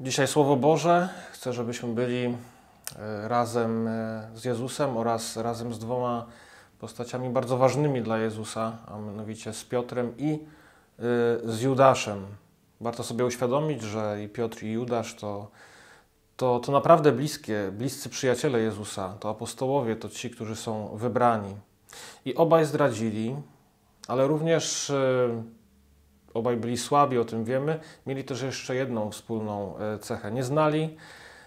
Dzisiaj Słowo Boże. Chcę, żebyśmy byli e, razem e, z Jezusem oraz razem z dwoma postaciami bardzo ważnymi dla Jezusa, a mianowicie z Piotrem i e, z Judaszem. Warto sobie uświadomić, że i Piotr i Judasz to, to, to naprawdę bliskie, bliscy przyjaciele Jezusa, to apostołowie, to ci, którzy są wybrani. I obaj zdradzili, ale również obaj byli słabi, o tym wiemy, mieli też jeszcze jedną wspólną e, cechę. Nie znali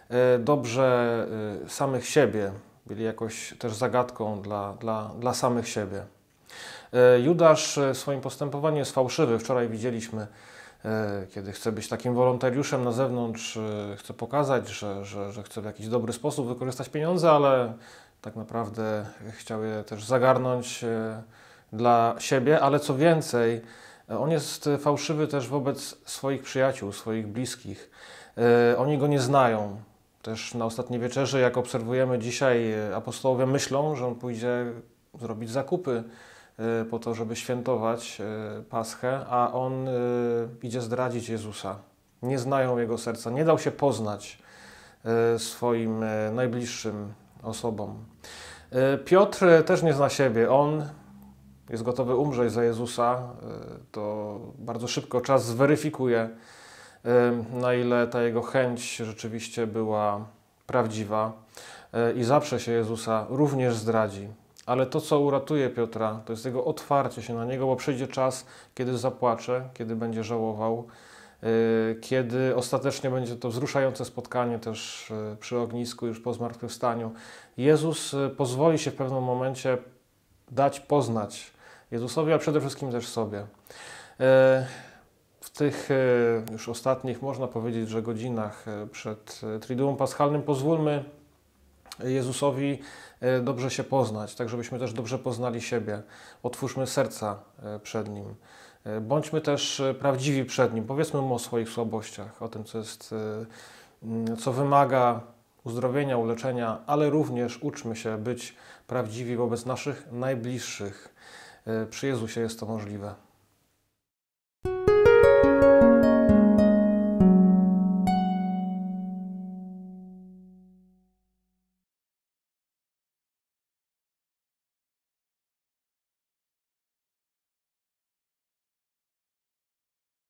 e, dobrze e, samych siebie, byli jakoś też zagadką dla, dla, dla samych siebie. Judasz w swoim postępowaniu jest fałszywy. Wczoraj widzieliśmy, kiedy chce być takim wolontariuszem na zewnątrz, chce pokazać, że, że, że chce w jakiś dobry sposób wykorzystać pieniądze, ale tak naprawdę chciał je też zagarnąć dla siebie, ale co więcej, on jest fałszywy też wobec swoich przyjaciół, swoich bliskich. E, oni go nie znają. Też na ostatniej wieczerzy, jak obserwujemy dzisiaj, e, apostołowie myślą, że on pójdzie zrobić zakupy e, po to, żeby świętować Paschę, a on idzie zdradzić Jezusa. Nie znają jego serca, nie dał się poznać swoim najbliższym osobom. Piotr też nie zna siebie. On jest gotowy umrzeć za Jezusa, e, to bardzo szybko czas zweryfikuje, e, na ile ta jego chęć rzeczywiście była prawdziwa e, i zawsze się Jezusa również zdradzi. Ale to, co uratuje Piotra, to jest jego otwarcie się na niego, bo przyjdzie czas, kiedy zapłacze, kiedy będzie żałował, kiedy ostatecznie będzie to wzruszające spotkanie też przy ognisku, już po zmartwychwstaniu. Jezus pozwoli się w pewnym momencie dać poznać Jezusowi, a przede wszystkim też sobie. E, w tych e, już ostatnich, można powiedzieć, że godzinach e, przed Triduum Paschalnym pozwólmy Jezusowi dobrze się poznać, tak żebyśmy też dobrze poznali siebie. Otwórzmy serca przed Nim. Bądźmy też prawdziwi przed Nim. Powiedzmy Mu o swoich słabościach, o tym, co jest, co wymaga uzdrowienia, uleczenia, ale również uczmy się być prawdziwi wobec naszych najbliższych. Przy Jezusie jest to możliwe.